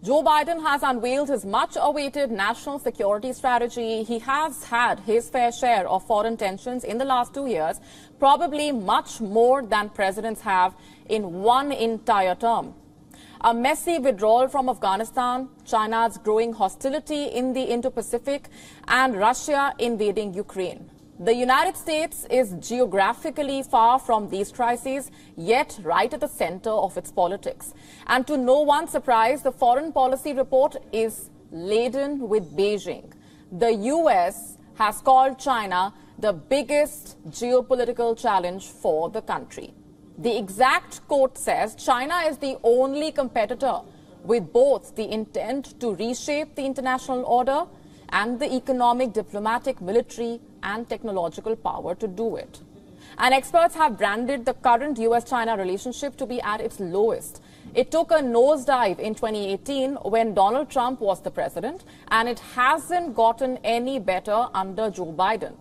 Joe Biden has unveiled his much awaited national security strategy. He has had his fair share of foreign tensions in the last two years, probably much more than presidents have in one entire term. A messy withdrawal from Afghanistan, China's growing hostility in the Indo-Pacific, and Russia invading Ukraine. The United States is geographically far from these crises, yet right at the center of its politics. And to no one's surprise, the foreign policy report is laden with Beijing. The U.S. has called China the biggest geopolitical challenge for the country. The exact quote says China is the only competitor with both the intent to reshape the international order and the economic, diplomatic, military, and technological power to do it. And experts have branded the current US China relationship to be at its lowest. It took a nosedive in 2018 when Donald Trump was the president, and it hasn't gotten any better under Joe Biden.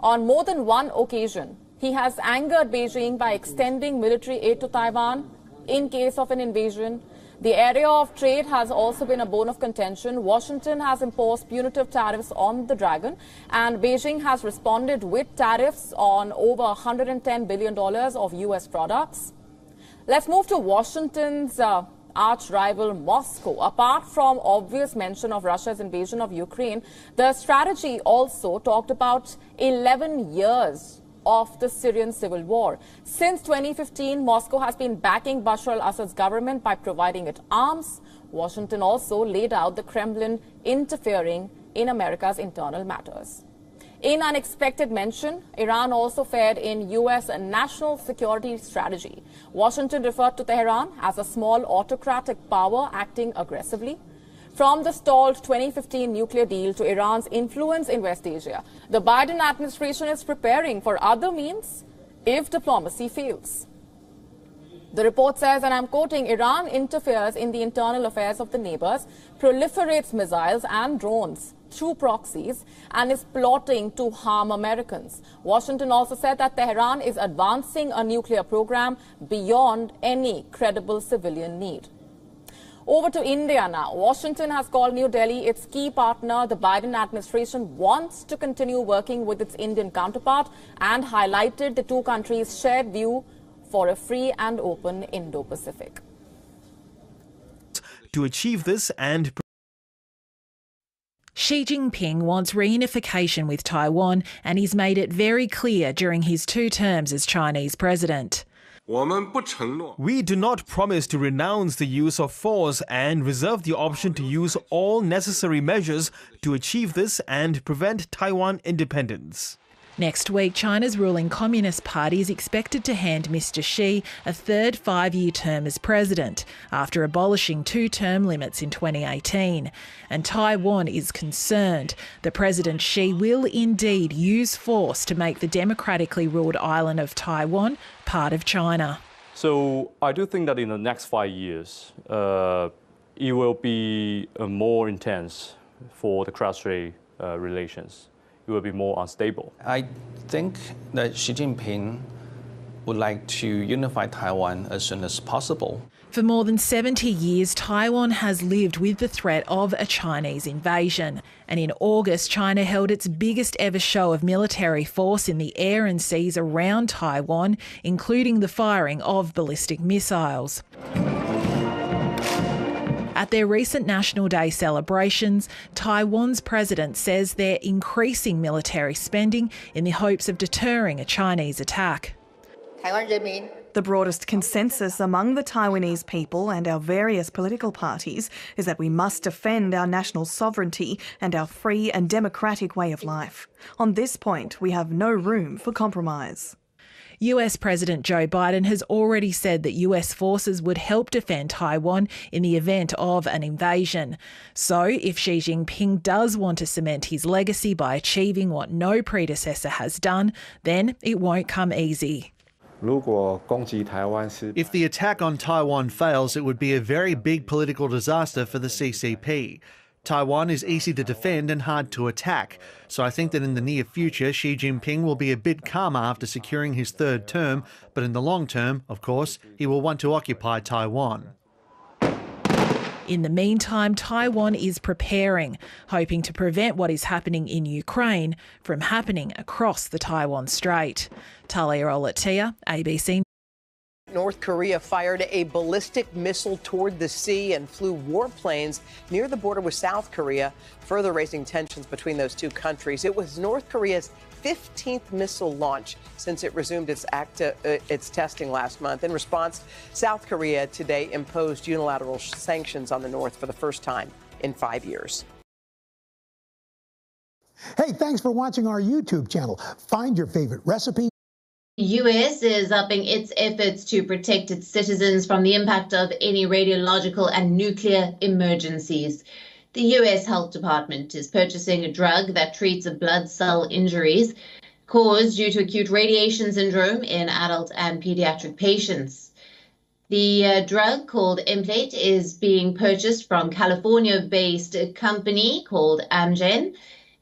On more than one occasion, he has angered Beijing by extending military aid to Taiwan in case of an invasion The area of trade has also been a bone of contention. Washington has imposed punitive tariffs on the dragon, and Beijing has responded with tariffs on over $110 billion of U.S. products. Let's move to Washington's uh, arch rival Moscow. Apart from obvious mention of Russia's invasion of Ukraine, the strategy also talked about 11 years of the Syrian civil war. Since 2015, Moscow has been backing Bashar al-Assad's government by providing it arms. Washington also laid out the Kremlin interfering in America's internal matters. In unexpected mention, Iran also fared in U.S. national security strategy. Washington referred to Tehran as a small autocratic power acting aggressively. From the stalled 2015 nuclear deal to Iran's influence in West Asia, the Biden administration is preparing for other means if diplomacy fails. The report says, and I'm quoting, Iran interferes in the internal affairs of the neighbors, proliferates missiles and drones through proxies, and is plotting to harm Americans. Washington also said that Tehran is advancing a nuclear program beyond any credible civilian need. Over to India now. Washington has called New Delhi its key partner. The Biden administration wants to continue working with its Indian counterpart and highlighted the two countries' shared view for a free and open Indo-Pacific. To achieve this and Xi Jinping wants reunification with Taiwan and he's made it very clear during his two terms as Chinese president. We do not promise to renounce the use of force and reserve the option to use all necessary measures to achieve this and prevent Taiwan independence. Next week, China's ruling Communist Party is expected to hand Mr. Xi a third five year term as president after abolishing two term limits in 2018. And Taiwan is concerned that President Xi will indeed use force to make the democratically ruled island of Taiwan part of China. So I do think that in the next five years, uh, it will be uh, more intense for the cross-strait uh, relations it will be more unstable. I think that Xi Jinping would like to unify Taiwan as soon as possible. For more than 70 years, Taiwan has lived with the threat of a Chinese invasion. And in August, China held its biggest ever show of military force in the air and seas around Taiwan, including the firing of ballistic missiles. At their recent National Day celebrations, Taiwan's president says they're increasing military spending in the hopes of deterring a Chinese attack. The broadest consensus among the Taiwanese people and our various political parties is that we must defend our national sovereignty and our free and democratic way of life. On this point, we have no room for compromise. US President Joe Biden has already said that US forces would help defend Taiwan in the event of an invasion. So, if Xi Jinping does want to cement his legacy by achieving what no predecessor has done, then it won't come easy. If the attack on Taiwan fails, it would be a very big political disaster for the CCP. Taiwan is easy to defend and hard to attack, so I think that in the near future Xi Jinping will be a bit calmer after securing his third term, but in the long term, of course, he will want to occupy Taiwan. In the meantime, Taiwan is preparing, hoping to prevent what is happening in Ukraine from happening across the Taiwan Strait. Talia Olatia, ABC North Korea fired a ballistic missile toward the sea and flew warplanes near the border with South Korea, further raising tensions between those two countries. It was North Korea's 15th missile launch since it resumed its, acti- uh, its testing last month. In response, South Korea today imposed unilateral sanctions on the North for the first time in five years. Hey, thanks for watching our YouTube channel. Find your favorite recipe US is upping its efforts to protect its citizens from the impact of any radiological and nuclear emergencies. The US Health Department is purchasing a drug that treats blood cell injuries caused due to acute radiation syndrome in adult and pediatric patients. The uh, drug called Nplate is being purchased from California based company called Amgen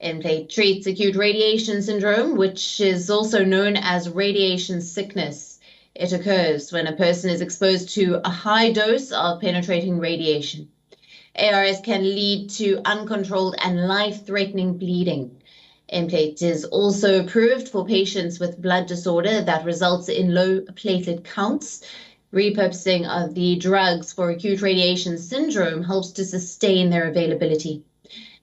Nplate treats acute radiation syndrome, which is also known as radiation sickness. It occurs when a person is exposed to a high dose of penetrating radiation. ARS can lead to uncontrolled and life threatening bleeding. Nplate is also approved for patients with blood disorder that results in low platelet counts. Repurposing of the drugs for acute radiation syndrome helps to sustain their availability.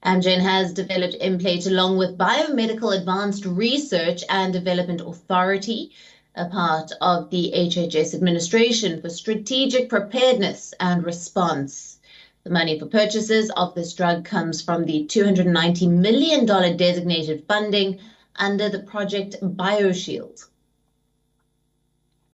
Amgen has developed Nplate along with Biomedical Advanced Research and Development Authority, a part of the HHS administration for strategic preparedness and response. The money for purchases of this drug comes from the $290 million designated funding under the Project BioShield.